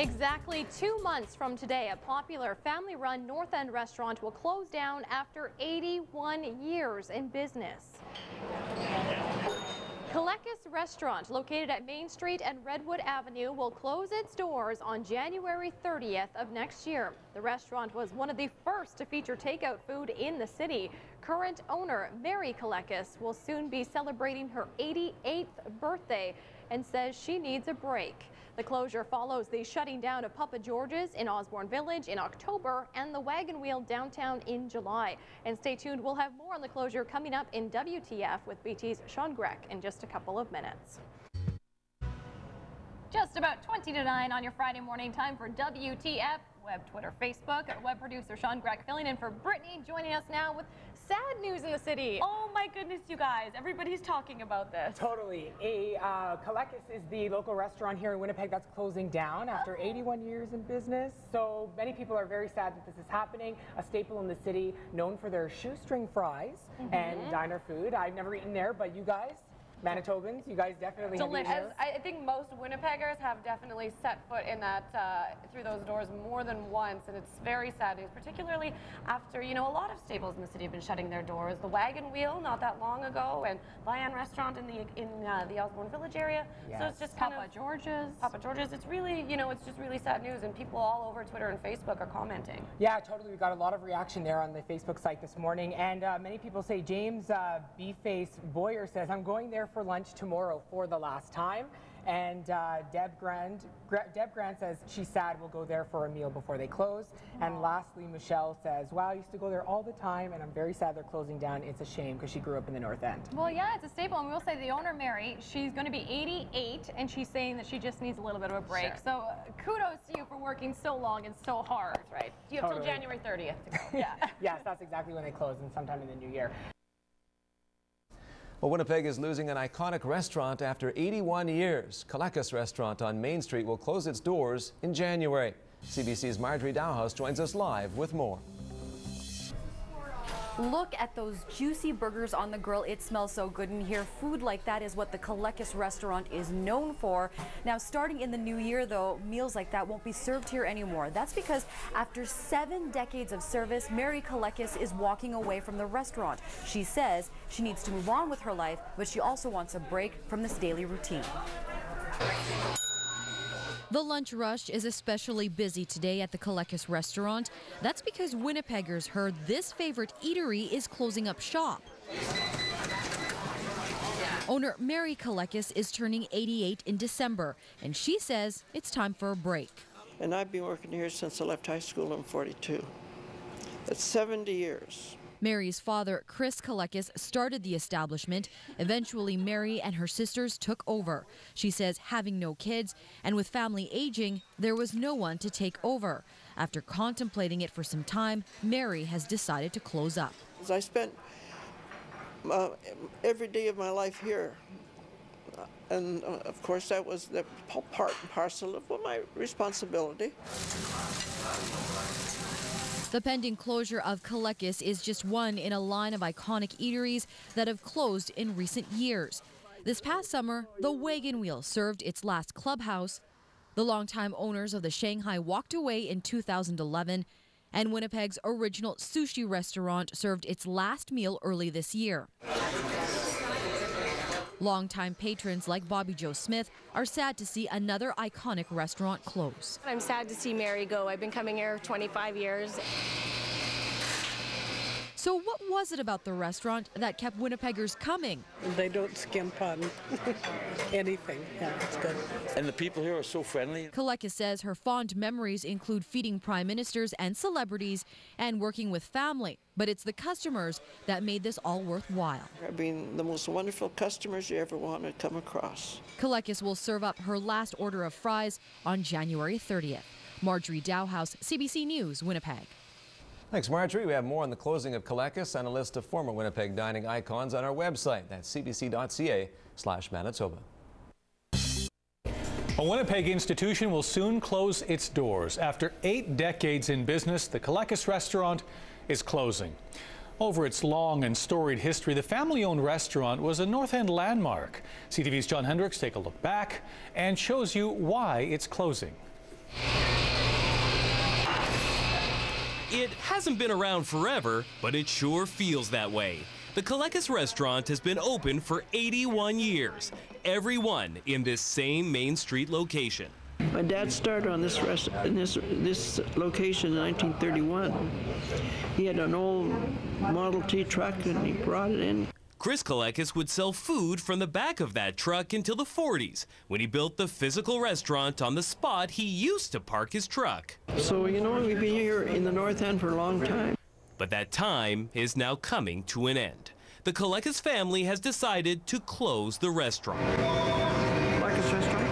Exactly two months from today, a popular family-run North End restaurant will close down after 81 years in business. Kelekis Restaurant, located at Main Street and Redwood Avenue, will close its doors on January 30th of next year. The restaurant was one of the first to feature takeout food in the city. Current owner Mary Kelekis will soon be celebrating her 88th birthday and says she needs a break. The closure follows the shutting down of Papa George's in Osborne Village in October and the Wagon Wheel downtown in July. And stay tuned, we'll have more on the closure coming up in WTF with BT's Sean Grech in just a couple of minutes. Just about 20 to 9 on your Friday morning time for WTF web, Twitter, Facebook. Web producer Sean Grech filling in for Brittany, joining us now with sad news in the city. Oh my goodness, you guys. Everybody's talking about this. Totally. A uh, is the local restaurant here in Winnipeg that's closing down after 81 years in business. So many people are very sad that this is happening. A staple in the city known for their shoestring fries mm -hmm. and diner food. I've never eaten there, but you guys? Manitobans, you guys definitely Delicious. I think most Winnipeggers have definitely set foot in that uh, through those doors more than once, and it's very sad news, particularly after you know a lot of staples in the city have been shutting their doors. The Wagon Wheel not that long ago, and Lion Restaurant in the in uh, the Osborne Village area. Yes. So it's just Papa of, George's. Papa George's. It's really you know it's just really sad news, and people all over Twitter and Facebook are commenting. Yeah, totally. We got a lot of reaction there on the Facebook site this morning, and uh, many people say James uh, Beeface Boyer says I'm going there for lunch tomorrow for the last time. And uh, Deb Grant, Deb Grant says she's sad we'll go there for a meal before they close. Aww. And lastly, Michelle says, wow, I used to go there all the time and I'm very sad they're closing down. It's a shame because she grew up in the North End. Well, yeah, it's a staple. And we'll say the owner, Mary, she's going to be 88 and she's saying that she just needs a little bit of a break. Sure. So uh, kudos to you for working so long and so hard. That's right. You have totally. till January 30th to go. yeah. yes, that's exactly when they close and sometime in the new year. Well, Winnipeg is losing an iconic restaurant after 81 years. Kelekis Restaurant on Main Street will close its doors in January. CBC's Marjorie Dowhos joins us live with more. Look at those juicy burgers on the grill. It smells so good in here. Food like that is what the Kelekis restaurant is known for. Now, starting in the new year, though, meals like that won't be served here anymore. That's because after seven decades of service, Mary Kelekis is walking away from the restaurant. She says she needs to move on with her life, but she also wants a break from this daily routine. The lunch rush is especially busy today at the Kelekis restaurant. That's because Winnipeggers heard this favorite eatery is closing up shop. Owner Mary Kelekis is turning 88 in December, and she says it's time for a break. And I've been working here since I left high school in 42. It's 70 years. Mary's father, Chris Kelekis, started the establishment. Eventually, Mary and her sisters took over. She says having no kids and with family aging, there was no one to take over. After contemplating it for some time, Mary has decided to close up. I spent uh, every day of my life here. And uh, of course, that was the part and parcel of my responsibility. The pending closure of Kelekis is just one in a line of iconic eateries that have closed in recent years. This past summer, the Wagon Wheel served its last clubhouse. The longtime owners of the Shanghai walked away in 2011, and Winnipeg's original sushi restaurant served its last meal early this year. Longtime patrons like Bobby Joe Smith are sad to see another iconic restaurant close. I'm sad to see Mary go. I've been coming here 25 years. So what was it about the restaurant that kept Winnipeggers coming? They don't skimp on anything. Yeah, it's good. And the people here are so friendly. Kelekis says her fond memories include feeding prime ministers and celebrities and working with family. But it's the customers that made this all worthwhile. I mean, the most wonderful customers you ever want to come across. Kelekis will serve up her last order of fries on January 30th. Marjorie Dowhos, CBC News, Winnipeg. Thanks, Marjorie. We have more on the closing of Kelekis and a list of former Winnipeg dining icons on our website. That's cbc.ca slash Manitoba. A Winnipeg institution will soon close its doors. After eight decades in business, the Kelekis restaurant is closing. Over its long and storied history, the family-owned restaurant was a North End landmark. CTV's John Hendricks take a look back and shows you why it's closing. It hasn't been around forever, but it sure feels that way. The Kelekis restaurant has been open for 81 years, every one in this same Main Street location. My dad started on this rest, in this this location in 1931. He had an old Model T truck and he brought it in. Chris Kelekis would sell food from the back of that truck until the 40s, when he built the physical restaurant on the spot he used to park his truck. So you know we've been here in the North End for a long time. But that time is now coming to an end. The Kelekis family has decided to close the restaurant. Kelekis restaurant?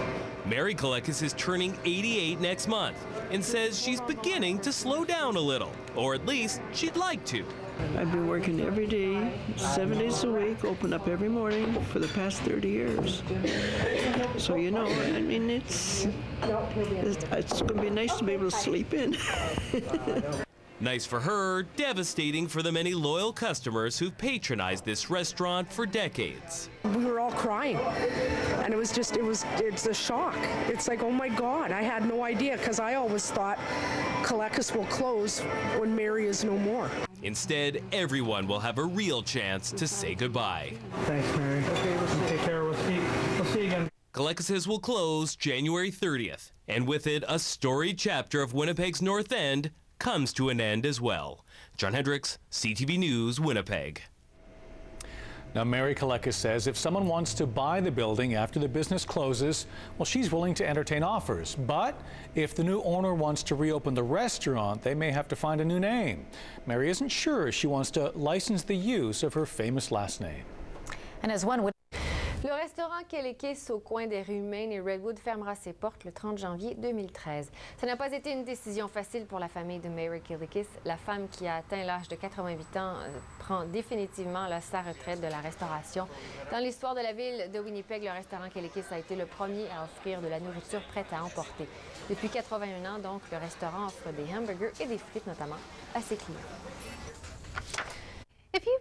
Mary Kelekis is turning 88 next month and says she's beginning to slow down a little, or at least she'd like to. I've been working every day, seven days a week, open up every morning for the past 30 years. So, you know, I mean, it's, it's, it's going to be nice to be able to sleep in. Nice for her, devastating for the many loyal customers who've patronized this restaurant for decades. We were all crying, and it was just, it was, it's a shock. It's like, oh my God, I had no idea, because I always thought Kelekis will close when Mary is no more. Instead, everyone will have a real chance to say goodbye. Thanks, Mary. Okay, listen, take care. We'll see, we'll see you again. Kelekis's will close January 30th, and with it, a storied chapter of Winnipeg's North End comes to an end as well. John Hendricks, CTV News, Winnipeg. Now, Mary Kelekis says if someone wants to buy the building after the business closes, well, she's willing to entertain offers. But if the new owner wants to reopen the restaurant, they may have to find a new name. Mary isn't sure she wants to license the use of her famous last name. And as one would Le restaurant Kelekis au coin des rues Main et Redwood fermera ses portes le 30 janvier 2013. Ça n'a pas été une décision facile pour la famille de Mary Kelekis. La femme qui a atteint l'âge de 88 ans euh, prend définitivement sa retraite de la restauration. Dans l'histoire de la ville de Winnipeg, le restaurant Kelekis a été le premier à offrir de la nourriture prête à emporter. Depuis 81 ans, donc, le restaurant offre des hamburgers et des frites notamment à ses clients.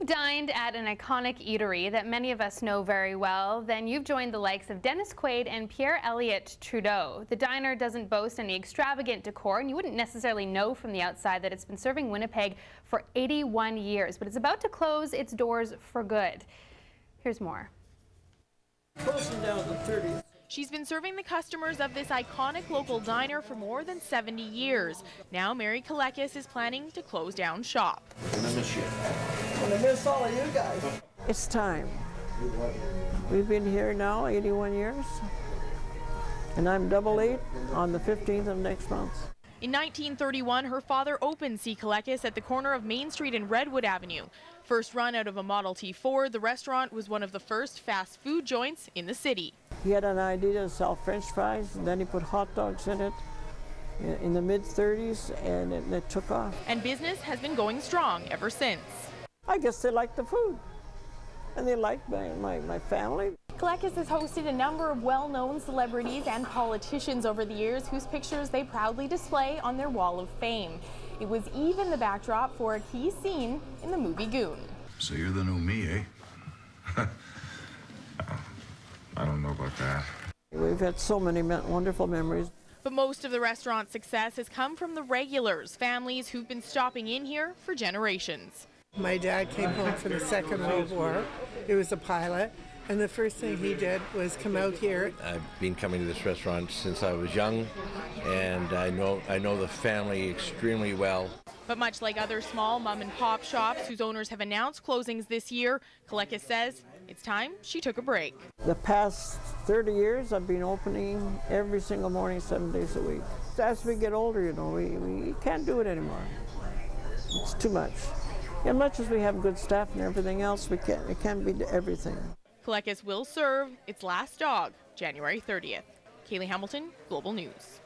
If you've dined at an iconic eatery that many of us know very well, then you've joined the likes of Dennis Quaid and Pierre Elliott Trudeau. The diner doesn't boast any extravagant decor, and you wouldn't necessarily know from the outside that it's been serving Winnipeg for 81 years, but it's about to close its doors for good. Here's more. Closing down the 30th. She's been serving the customers of this iconic local diner for more than 70 years. Now Mary Kelekis is planning to close down shop. I miss you. And I miss all of you guys. It's time. We've been here now 81 years. And I'm double eight on the 15th of next month. In 1931, her father opened C. Kelekis at the corner of Main Street and Redwood Avenue. First run out of a Model T Ford, the restaurant was one of the first fast food joints in the city. He had an idea to sell French fries, and then he put hot dogs in it in, in the mid 30s, and it, it took off. And business has been going strong ever since. I guess they like the food, and they like my, my, my family. Kelekis has hosted a number of well-known celebrities and politicians over the years whose pictures they proudly display on their wall of fame. It was even the backdrop for a key scene in the movie Goon. So you're the new me, eh? I don't know about that. We've had so many me wonderful memories. But most of the restaurant's success has come from the regulars, families who've been stopping in here for generations. My dad came home from the Second World War. He was a pilot. And the first thing he did was come out here. I've been coming to this restaurant since I was young, and I know I know the family extremely well. But much like other small mom and pop shops whose owners have announced closings this year, Kelekis says it's time she took a break. The past 30 years, I've been opening every single morning, seven days a week. As we get older, you know, we, we can't do it anymore. It's too much. As much as we have good staff and everything else, we can't, it can't be everything. Kelekis will serve its last dog January 30th. Kaylee Hamilton, Global News.